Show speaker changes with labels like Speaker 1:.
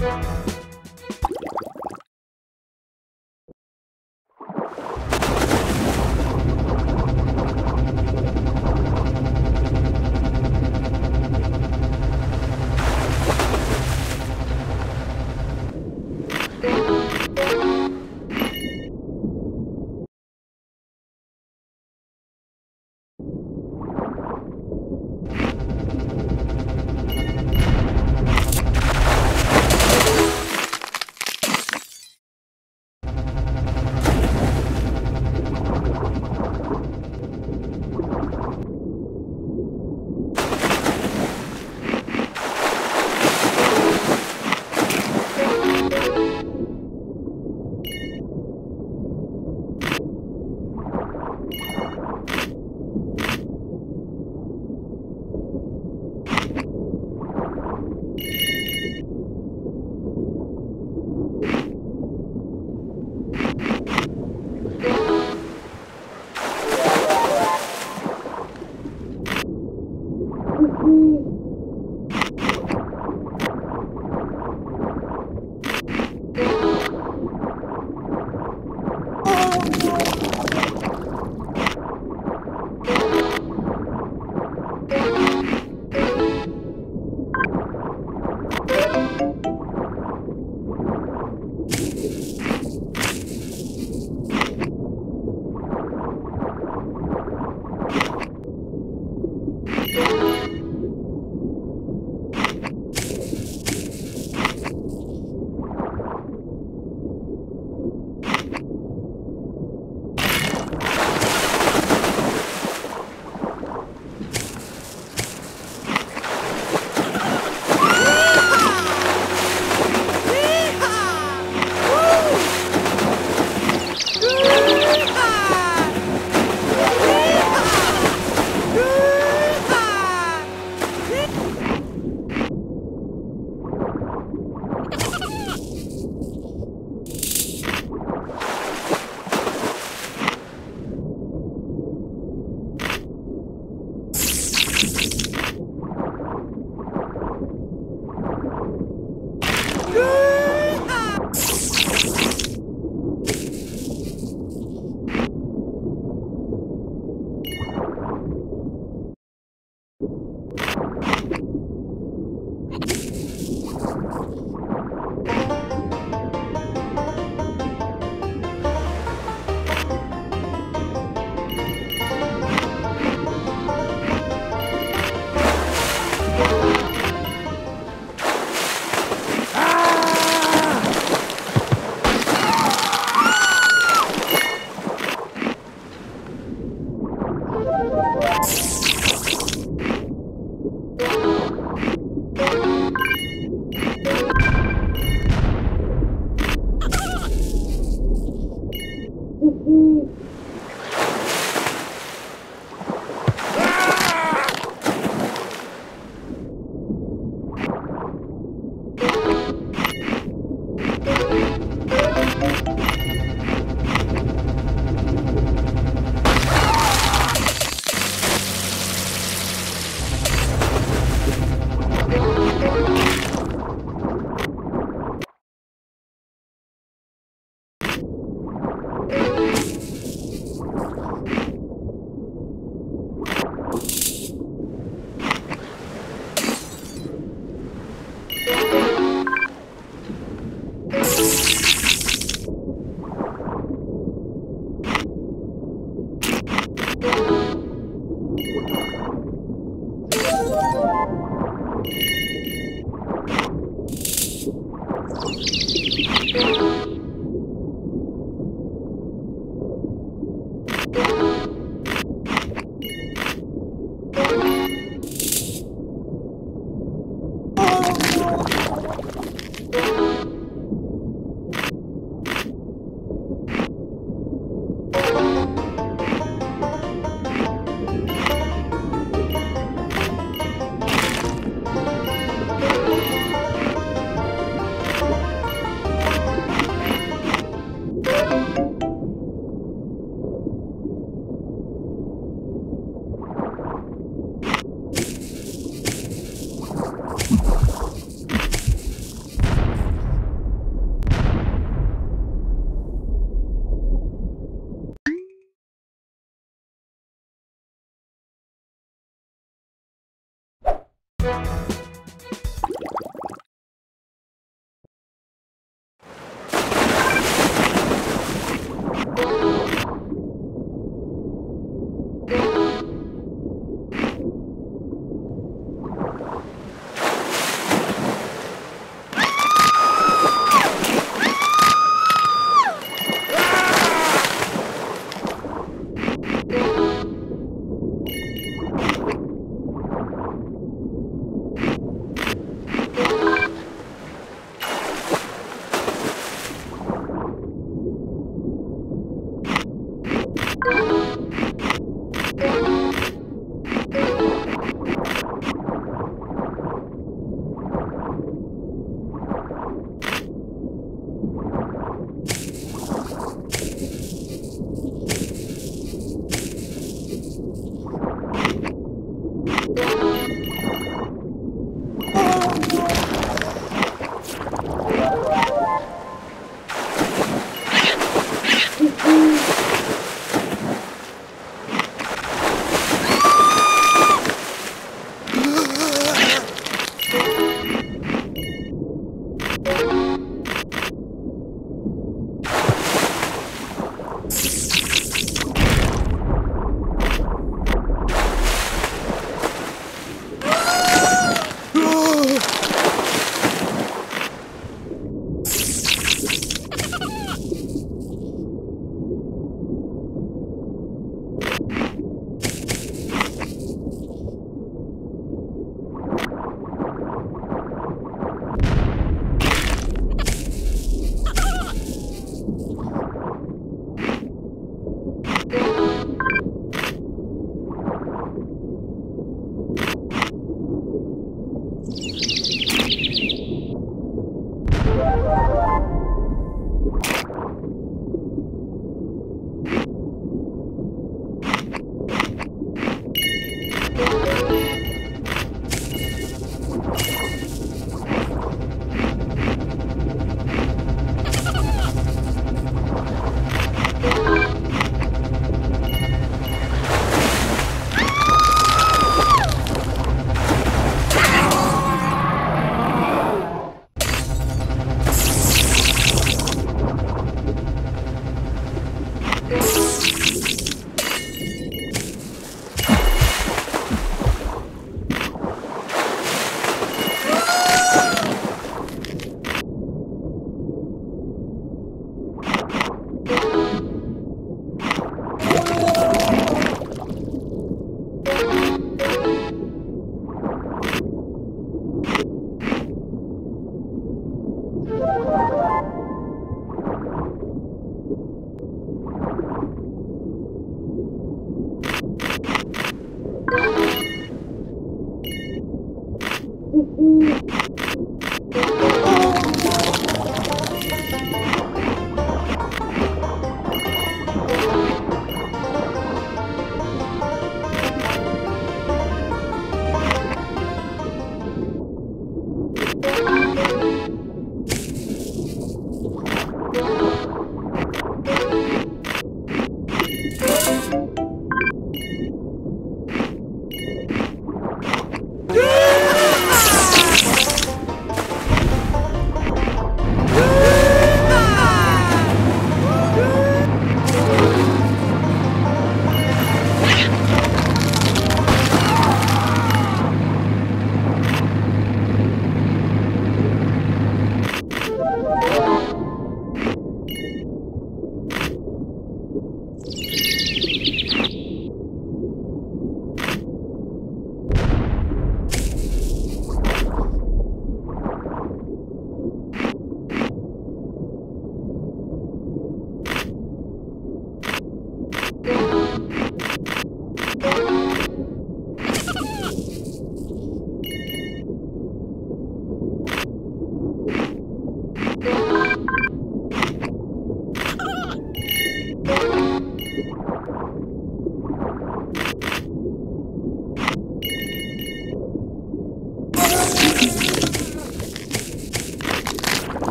Speaker 1: Thank you.
Speaker 2: Ha ha ha! Thank you.